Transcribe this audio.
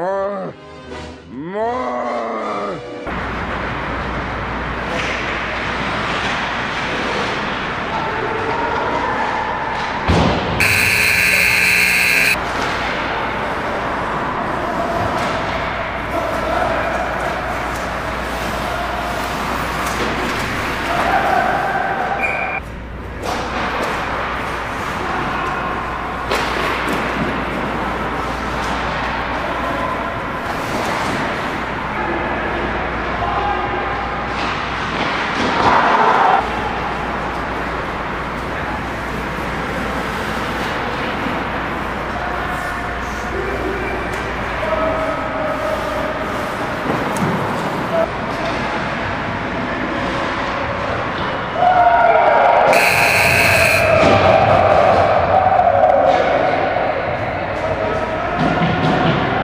Ма! Ма!